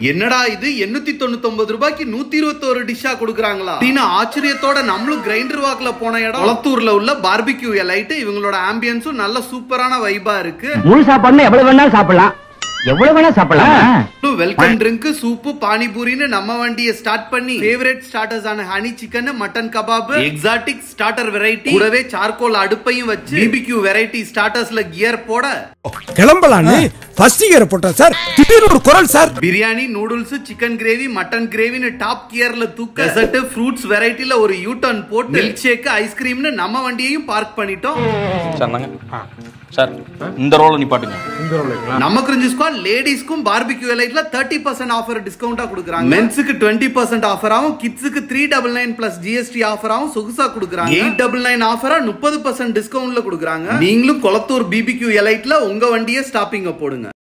என்னடா இது? எண்ணூத்தி தொண்ணூத்தி ரூபாய்க்கு நூத்தி இருபத்தோரு டிஷ்ஷா கொடுக்குறாங்களா? அப்படின்னு ஆச்சரியத்தோட நம்மளும் கிரைண்டர் வாக்குல போன இடம். குளத்தூர்ல உள்ள பார்பிக்யூ லைட் இவங்களோட ஆம்பியன்ஸும் நல்ல சூப்பரான வைபா இருக்கு. முழு சாப்பாடுனா எவ்வளவு வேணாலும் சாப்பிடலாம். எவ்வளவு வேணா சாப்பிடலாம். வெல்கம் ட்ரிங்க் சூப்பு பானிபூரின்னு நம்ம வண்டியை ஸ்டார்ட் பண்ணி ஃபேவரட் ஸ்டார்டர்ஸ் ஆன honey chicken mutton kebab exotic starter variety கூடவே சார்கோல் அடுப்பையும் வச்சு பிபிக்யூ வெரைட்டி ஸ்டார்டர்ஸ்ல கியர் போட. கிளம்பலான்னு ஃபர்ஸ்ட் இயர் போட்டேன் சார் திடீர்னு ஒரு குரல் sir biryani noodles chicken gravy mutton கிரேவின்னு top கியர்ல தூக்க டெசர்ட் ஃப்ரூட்ஸ் வெரைட்டில ஒரு யூ டர்ன் போட்டு மில்க் ஷேக் ஐஸ்கிரீம்னு நம்ம வண்டியையும் பார்க் பண்ணிட்டோம். சார் இந்த ரோலை நிப்பாட்டுங்க. நம்ம கிரிஞ்சு ஸ்குவாட் லேடிஸ்க்கும் பார்பிக்யூ லைட்ல தேர்ட்டி பர்சன்ட் ஆஃபர் டிஸ்கவுண்டா கொடுக்குறாங்க. மென்ஸுக்கு டுவெண்ட்டி பர்சன்ட் ஆஃபராகவும் கிட்ஸுக்கு three double nine plus GST ஆஃபராகவும் சொகுசா கொடுக்குறாங்க. எயிட் டபுள் நைன் ஆஃபரா முப்பது பர்சன்ட் டிஸ்கவுண்ட்ல கொடுக்குறாங்க. நீங்களும் கொளத்தூர் பிபிக்யூ எலைட்ல உங்க வண்டியை ஸ்டாப்பிங்க போடுங்க.